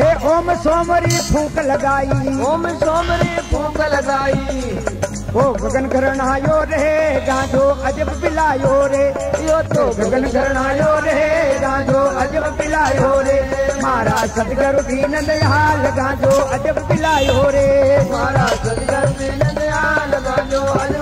ए ओम सोमरी फूक लगाई ओम सोमरी फूक लगाई ओ गगन करण आयो रे गांजो अजब पिलायो रे यो तो गगन करणायो रे गांजो अजब पिलायो रे मारा सतगुरु दीन दयाल गांजो अजब पिलायो रे मारा सतगुरु दीन दयाल गांजो अजब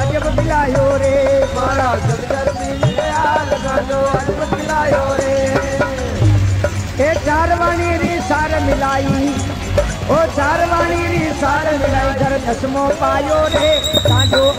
अजब दिलायो रे मारा जगदर मिल गया लगा अजब दिलायो रे ए चार री सार मिलाई ओ चार री सार मिलाई घर दसमो पायो रे ताजो